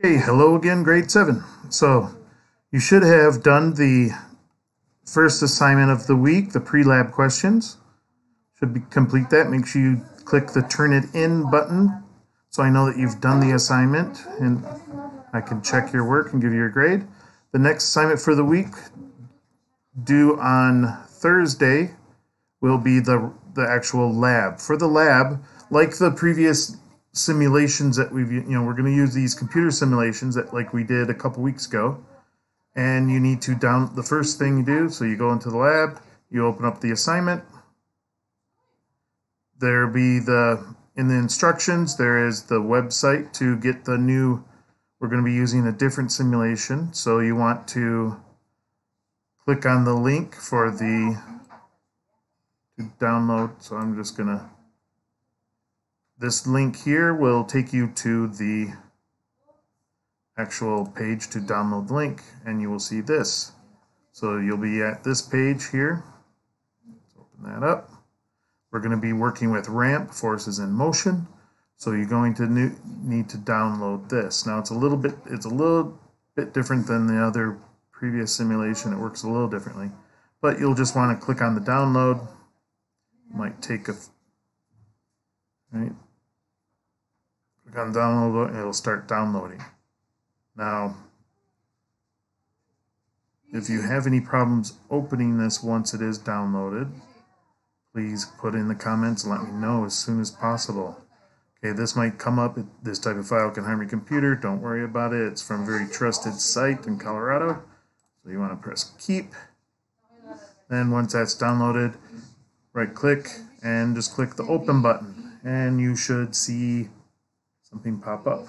Okay, hello again, grade seven. So you should have done the first assignment of the week, the pre-lab questions. Should be, complete that. Make sure you click the turn it in button so I know that you've done the assignment and I can check your work and give you a grade. The next assignment for the week, due on Thursday, will be the, the actual lab. For the lab, like the previous simulations that we've you know we're going to use these computer simulations that like we did a couple weeks ago. And you need to down the first thing you do so you go into the lab you open up the assignment. There'll be the in the instructions there is the website to get the new we're going to be using a different simulation. So you want to click on the link for the to download. So i'm just going to this link here will take you to the actual page to download the link and you will see this. So you'll be at this page here. Let's open that up. We're going to be working with ramp forces in motion. So you're going to need to download this. Now it's a little bit it's a little bit different than the other previous simulation. It works a little differently. But you'll just want to click on the download. It might take a right Click on download, and it'll start downloading. Now, if you have any problems opening this once it is downloaded, please put in the comments and let me know as soon as possible. Okay, this might come up. This type of file can harm your computer. Don't worry about it. It's from a very trusted site in Colorado. So you want to press keep. Then once that's downloaded, right click and just click the open button. And you should see something pop up.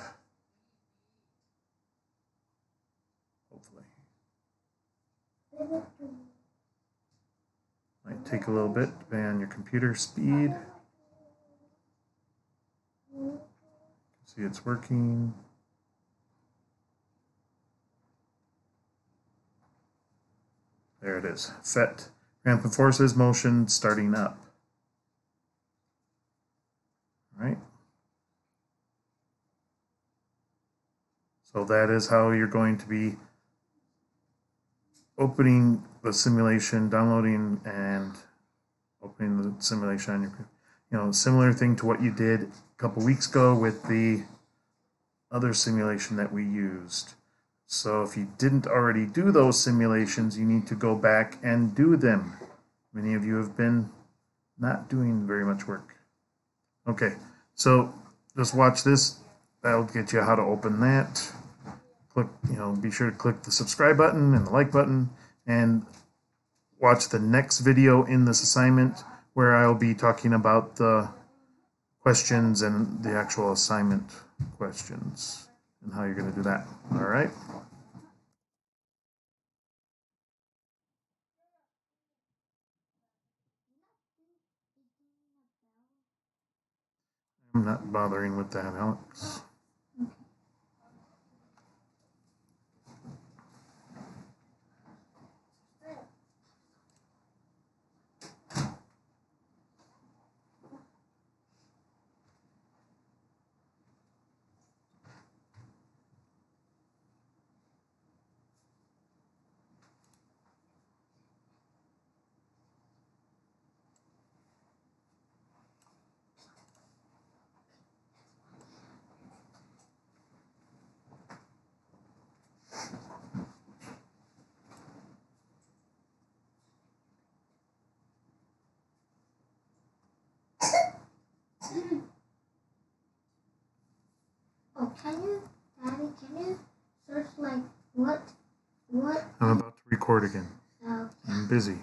Hopefully. Might take a little bit depending on your computer speed. See it's working. There it is. PhET. Ramp and forces motion starting up. All right. So that is how you're going to be opening the simulation, downloading and opening the simulation on your, computer. you know, similar thing to what you did a couple weeks ago with the other simulation that we used. So if you didn't already do those simulations, you need to go back and do them. Many of you have been not doing very much work. Okay, so just watch this. That'll get you how to open that click, you know, be sure to click the subscribe button and the like button and watch the next video in this assignment where I'll be talking about the questions and the actual assignment questions and how you're going to do that. All right. I'm not bothering with that, Alex. Oh, can you, Daddy, can you search like what, what? I'm about to record again. I'm busy.